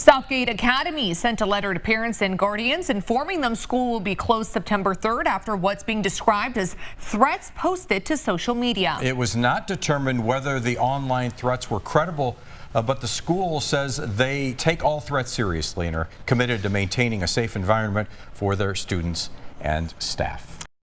Southgate Academy sent a letter to parents and guardians informing them school will be closed September 3rd after what's being described as threats posted to social media. It was not determined whether the online threats were credible, uh, but the school says they take all threats seriously and are committed to maintaining a safe environment for their students and staff.